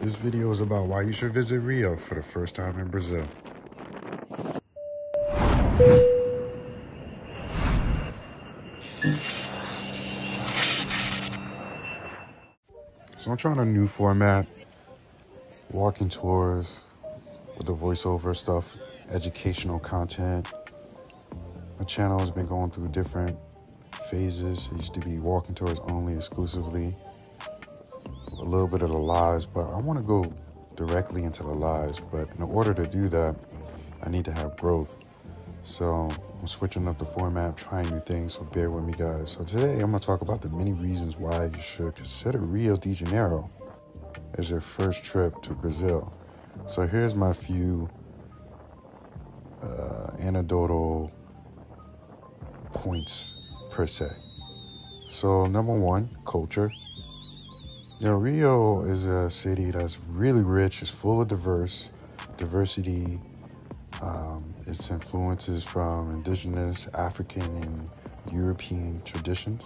This video is about why you should visit Rio for the first time in Brazil. So I'm trying a new format, walking tours with the voiceover stuff, educational content. My channel has been going through different phases. It used to be walking tours only exclusively, a little bit of the lives, but I want to go directly into the lives. But in order to do that, I need to have growth. So I'm switching up the format, trying new things, so bear with me, guys. So today I'm going to talk about the many reasons why you should consider Rio de Janeiro as your first trip to Brazil. So here's my few uh, anecdotal points per se. So number one, culture. Know, Rio is a city that's really rich. It's full of diverse diversity, um, its influences from indigenous, African, and European traditions.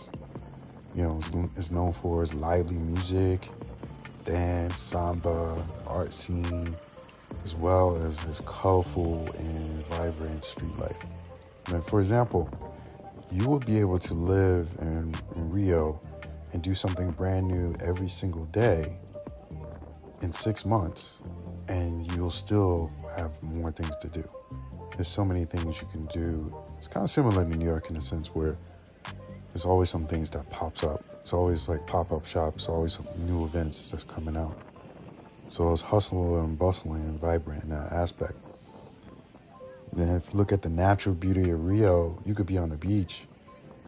You know, it's, known for its lively music, dance, samba, art scene, as well as its colorful and vibrant street life. For example, you will be able to live in, in Rio and do something brand new every single day in six months, and you'll still have more things to do. There's so many things you can do. It's kind of similar to New York in a sense where there's always some things that pops up. It's always like pop-up shops, always new events that's coming out. So it's hustling and bustling and vibrant in that aspect. Then if you look at the natural beauty of Rio, you could be on the beach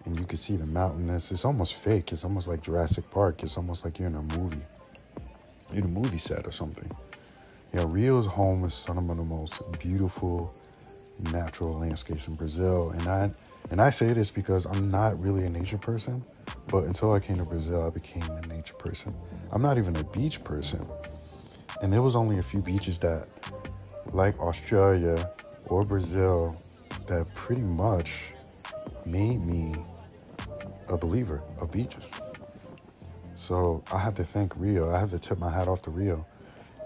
and you can see the mountainous. It's almost fake. It's almost like Jurassic Park. It's almost like you're in a movie, in a movie set or something. Yeah, Rio's home is some of the most beautiful natural landscapes in Brazil, and I and I say this because I'm not really a nature person, but until I came to Brazil, I became a nature person. I'm not even a beach person, and there was only a few beaches that, like Australia or Brazil, that pretty much made me a believer of beaches. So I have to thank Rio. I have to tip my hat off to Rio.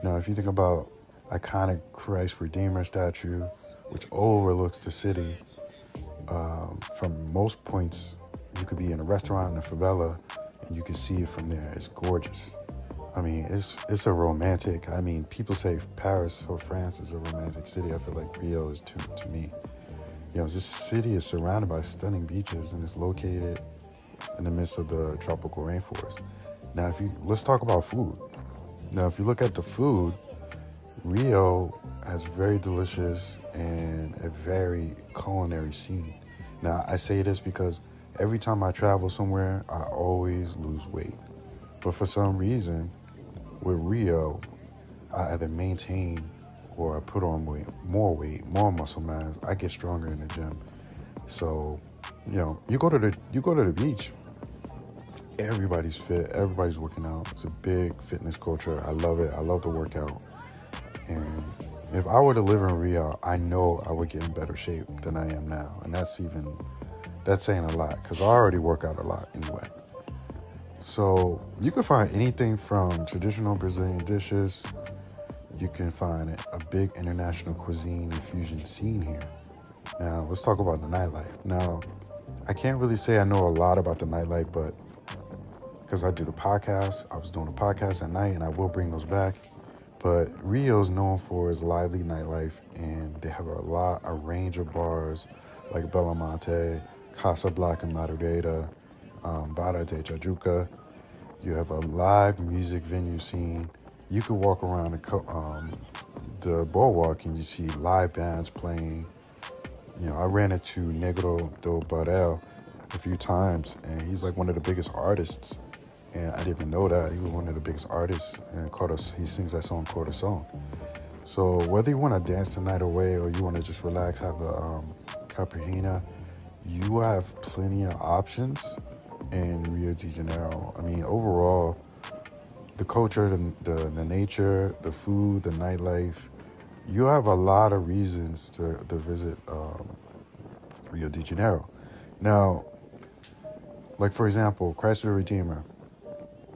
Now, if you think about iconic Christ Redeemer statue, which overlooks the city, um, from most points, you could be in a restaurant in a favela and you can see it from there. It's gorgeous. I mean, it's it's a romantic. I mean, people say Paris or France is a romantic city. I feel like Rio is to to me. You know, this city is surrounded by stunning beaches and it's located in the midst of the tropical rainforest. Now, if you let's talk about food. Now, if you look at the food, Rio has very delicious and a very culinary scene. Now, I say this because every time I travel somewhere, I always lose weight. But for some reason, with Rio, I either maintain or I put on weight, more weight, more muscle mass. I get stronger in the gym. So, you know, you go to the you go to the beach. Everybody's fit. Everybody's working out. It's a big fitness culture. I love it. I love the workout. And if I were to live in Rio, I know I would get in better shape than I am now. And that's even that's saying a lot because I already work out a lot anyway. So you can find anything from traditional Brazilian dishes. You can find a big international cuisine and fusion scene here. Now, let's talk about the nightlife. Now, I can't really say I know a lot about the nightlife, but because I do the podcast, I was doing a podcast at night, and I will bring those back. But Rio is known for its lively nightlife, and they have a lot, a range of bars like Belo Monte, Casa Blanca Madureira, um, Barra de Tijuca. You have a live music venue scene. You could walk around the, um, the boardwalk and you see live bands playing you know, I ran into Nego do Borel a few times, and he's like one of the biggest artists. And I didn't know that he was one of the biggest artists. And Cortis, he sings that song Coração. So whether you want to dance the night away or you want to just relax, have a um, you have plenty of options in Rio de Janeiro. I mean, overall, the culture, the, the, the nature, the food, the nightlife, you have a lot of reasons to, to visit um, Rio de Janeiro. Now, like for example, Christ the Redeemer.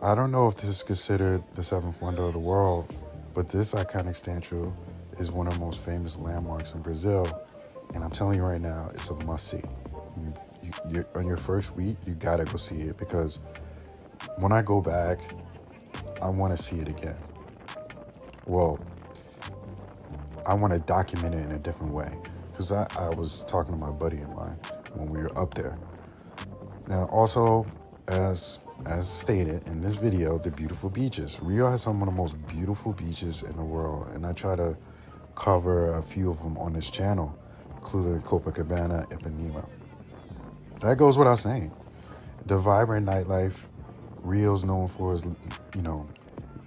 I don't know if this is considered the seventh wonder of the world, but this iconic statue is one of the most famous landmarks in Brazil. And I'm telling you right now, it's a must see. You, you, on your first week, you gotta go see it because when I go back, I want to see it again. Well, I want to document it in a different way because I, I was talking to my buddy of mine when we were up there. Now, also, as as stated in this video, the beautiful beaches. Rio has some of the most beautiful beaches in the world, and I try to cover a few of them on this channel, including Copacabana, Ipanema. That goes without saying. The vibrant nightlife Rio's known for is, you know,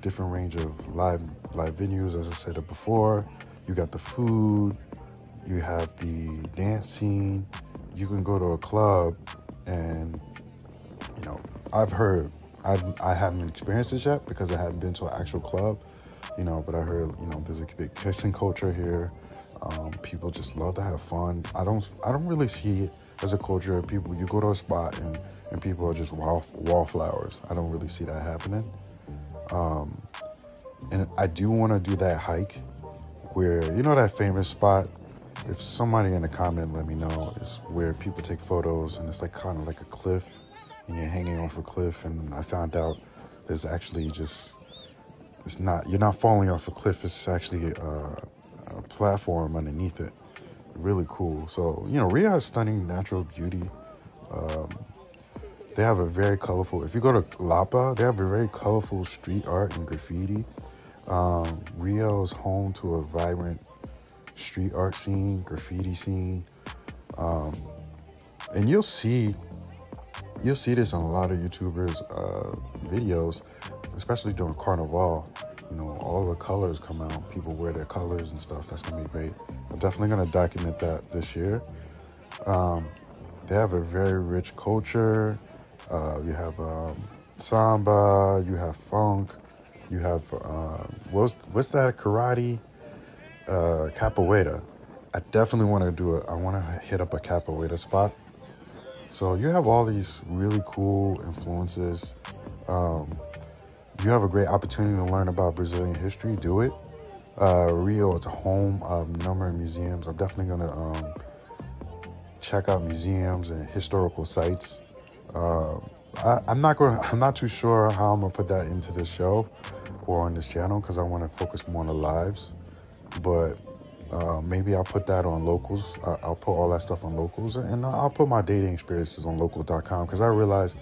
different range of live live venues. As I said before, you got the food, you have the dance scene. You can go to a club, and you know, I've heard. I've, I haven't experienced this yet because I haven't been to an actual club, you know. But I heard, you know, there's a big kissing culture here. Um, people just love to have fun. I don't I don't really see it as a culture of people. You go to a spot and and people are just wall, wallflowers. I don't really see that happening. Um, and I do want to do that hike where, you know, that famous spot. If somebody in the comment let me know, it's where people take photos and it's like kind of like a cliff and you're hanging off a cliff. And I found out there's actually just, it's not, you're not falling off a cliff, it's actually a, a platform underneath it. Really cool. So, you know, Rio has stunning natural beauty. Um, they have a very colorful. If you go to Lapa, they have a very colorful street art and graffiti. Um, Rio is home to a vibrant street art scene, graffiti scene, um, and you'll see you'll see this on a lot of YouTubers' uh, videos, especially during Carnival. You know, all the colors come out. People wear their colors and stuff. That's gonna be great. I'm definitely gonna document that this year. Um, they have a very rich culture. Uh, you have um, samba, you have funk, you have uh, what's what's that karate? Uh, capoeira. I definitely want to do it. I want to hit up a capoeira spot. So you have all these really cool influences. Um, you have a great opportunity to learn about Brazilian history. Do it. Uh, Rio is a home of a number of museums. I'm definitely gonna um, check out museums and historical sites. Uh, I, am not going. I'm not too sure how I'm gonna put that into the show or on this channel because I want to focus more on the lives. But uh, maybe I'll put that on locals. I, I'll put all that stuff on locals, and I'll put my dating experiences on local.com because I realize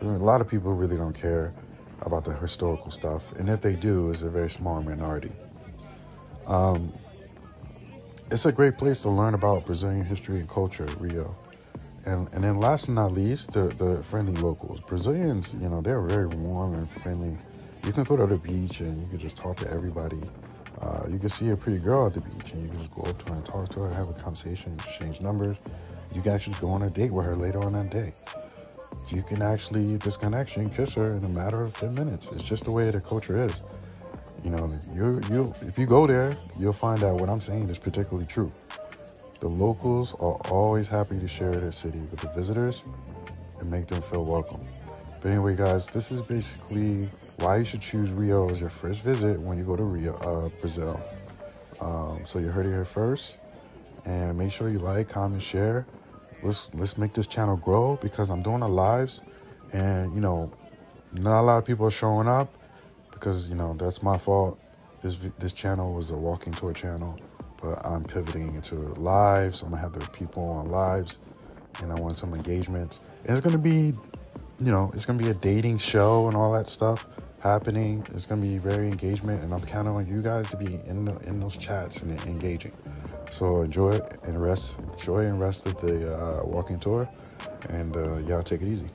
a lot of people really don't care about the historical stuff, and if they do, it's a very small minority. Um, it's a great place to learn about Brazilian history and culture, Rio. And, and then last but not least, the, the friendly locals. Brazilians, you know, they're very warm and friendly. You can go to the beach and you can just talk to everybody. Uh, you can see a pretty girl at the beach and you can just go up to her and talk to her, have a conversation, exchange numbers. You can actually go on a date with her later on that day. You can actually disconnect and kiss her in a matter of 10 minutes. It's just the way the culture is. You know, you you if you go there, you'll find out what I'm saying is particularly true. The locals are always happy to share their city with the visitors and make them feel welcome. But anyway, guys, this is basically why you should choose Rio as your first visit when you go to Rio, uh, Brazil. Um, so you heard it here first, and make sure you like, comment, share. Let's let's make this channel grow because I'm doing the lives, and you know, not a lot of people are showing up because you know that's my fault. This this channel was a walking tour channel but I'm pivoting into lives. I'm gonna have the people on lives, and I want some engagements. And it's gonna be, you know, it's gonna be a dating show and all that stuff happening. It's gonna be very engagement, and I'm counting on you guys to be in the, in those chats and engaging. So enjoy and rest. Enjoy and rest of the uh, walking tour, and uh, y'all take it easy.